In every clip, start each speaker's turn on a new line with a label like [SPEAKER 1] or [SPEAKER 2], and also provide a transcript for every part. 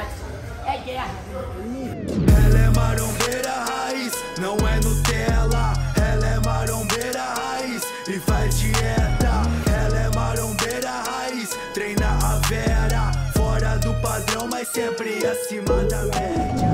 [SPEAKER 1] é guerra.
[SPEAKER 2] Ela é marombeira raiz, não é Nutella. Ela é marombeira raiz e faz dieta. Ela é marombeira raiz, treina a vera. Fora do padrão, mas sempre acima da média.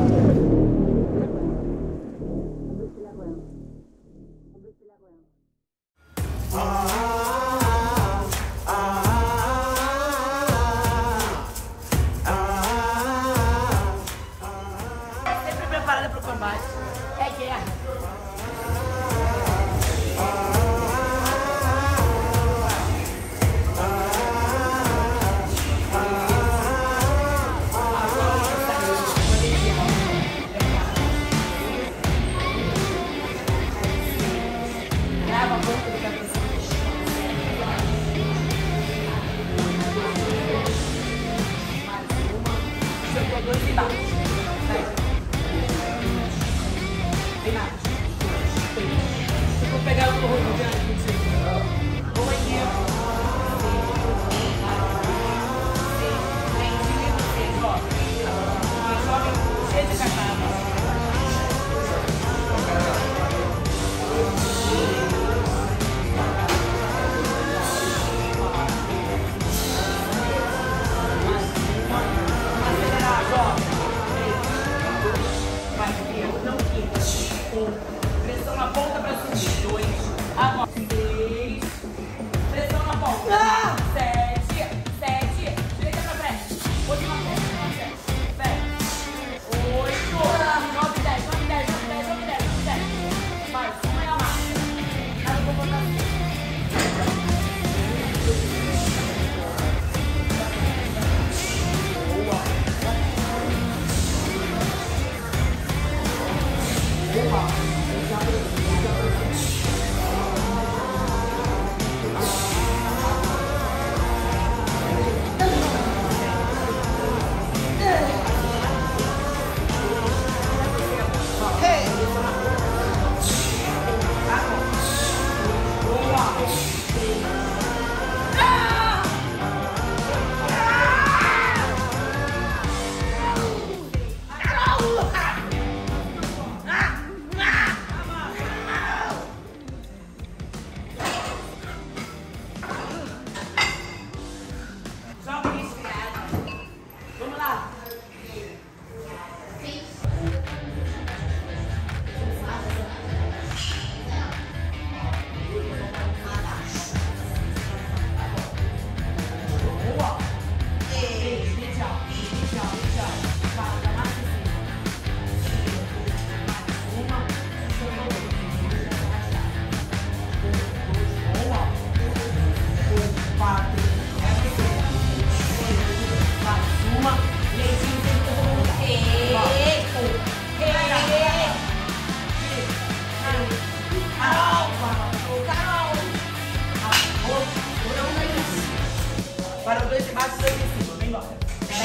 [SPEAKER 1] 你好，回家。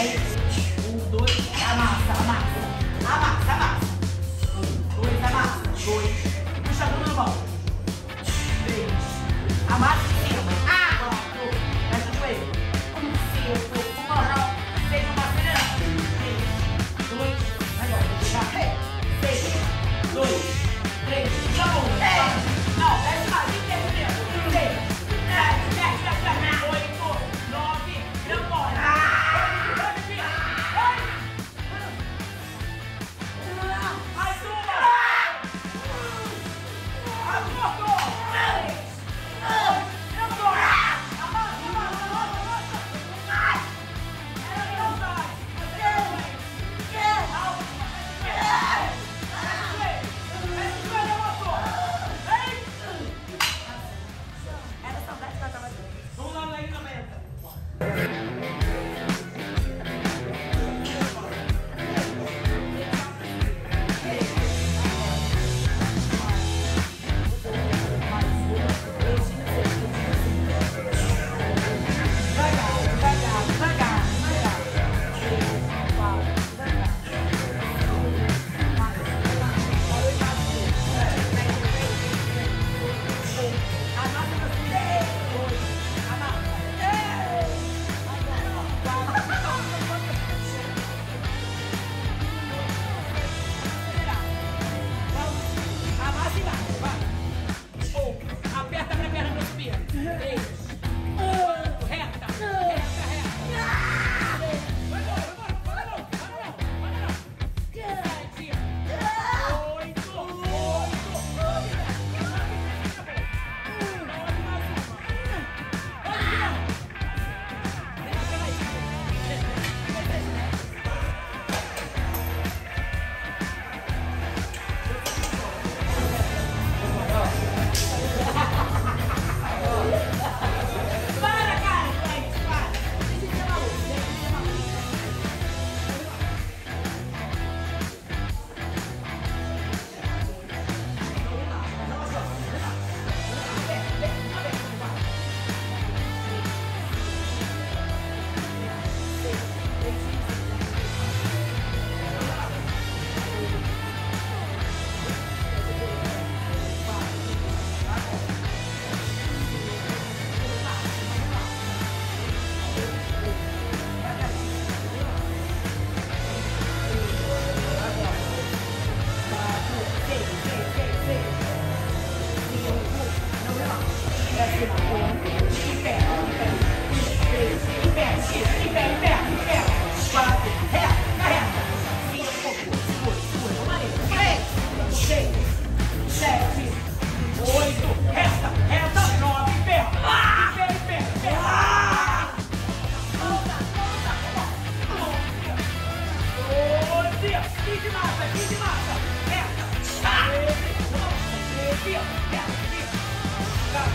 [SPEAKER 1] Aí, um, dois, amassa, amassa.